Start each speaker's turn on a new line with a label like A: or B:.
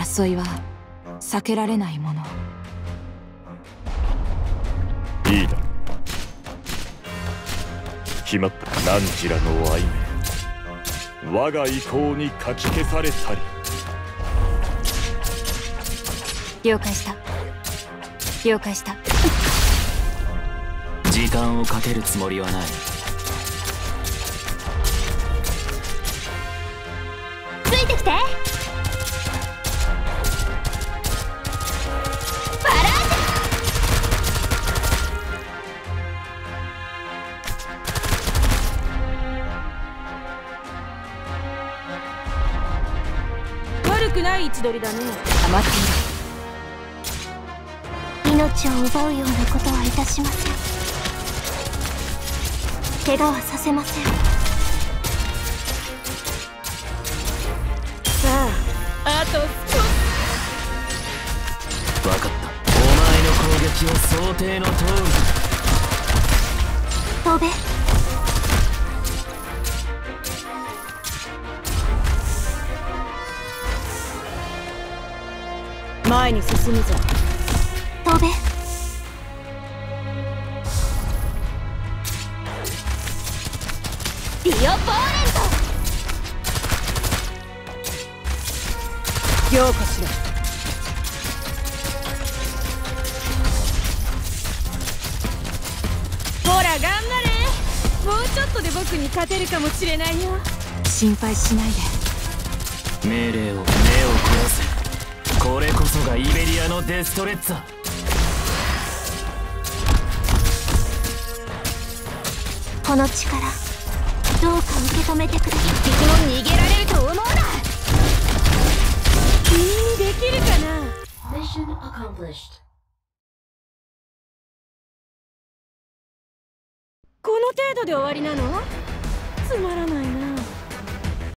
A: 争いは避けられないもの。
B: いいだ決まった何時らの愛名我が意向にかき消されたり。
A: 了解した。了解した。
C: 時間をかけるつもりはない。
D: ついてきて
A: 悪くない位置取りだね。溜まって
D: いる命を奪うようなことはいたしません。怪我はさせません。
A: さああと少し。
C: 分かった。お前の攻撃を想定の通り
D: 飛
A: 前に進むぞ。
D: 飛べ。ディオポーレン
A: 凝固しろ。ほら頑張れ。もうちょっとで僕に勝てるかもしれないよ。心配しないで。
C: 命令を目をそがイベリアのデストレッツァ
D: トこの力どうか受け止めてくれ。一匹も逃げられると思うな。
A: 君にできるかな。
E: Mission accomplished.
A: この程度で終わりなの？つまらないな